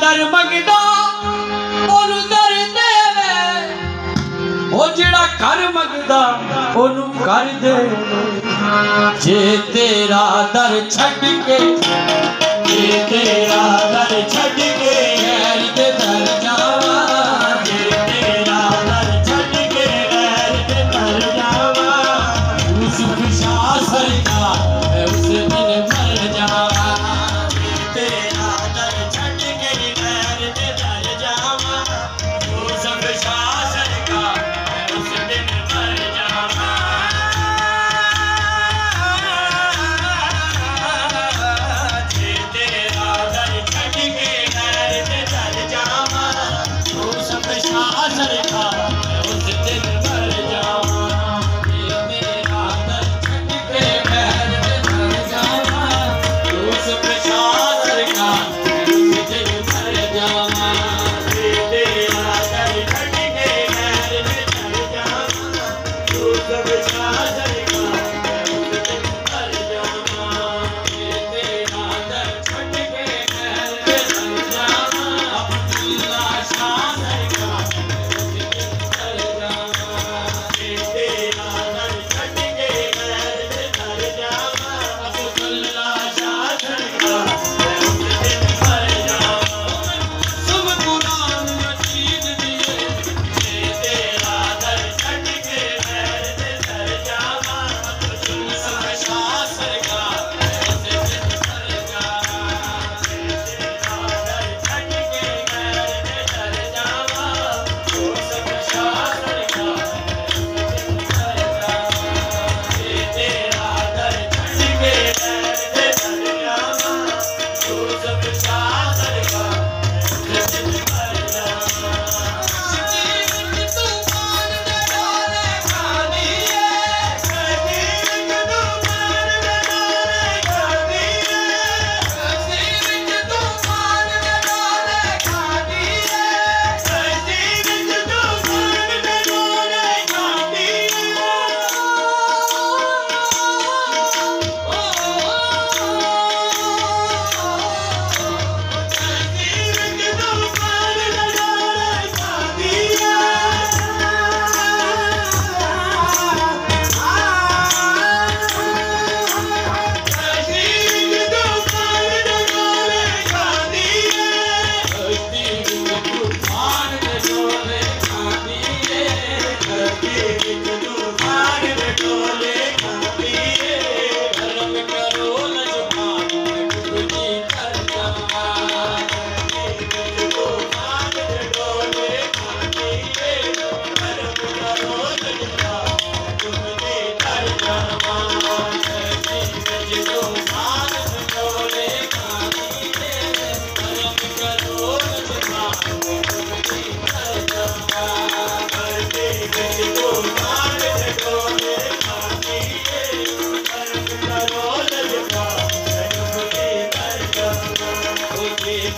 ਦਰ ਮੰਗਦਾ ਉਹਨੂੰ ਦਰ ਦੇਵੇ ਉਹ ਜਿਹੜਾ ਘਰ ਮੰਗਦਾ ਉਹਨੂੰ ਕਰ ਦੇ ਜੇ ਤੇਰਾ ਦਰ ਛੱਡ ਕੇ ਜੇ ਤੇਰਾ ਦਰ ਛੱਡ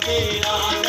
तेरा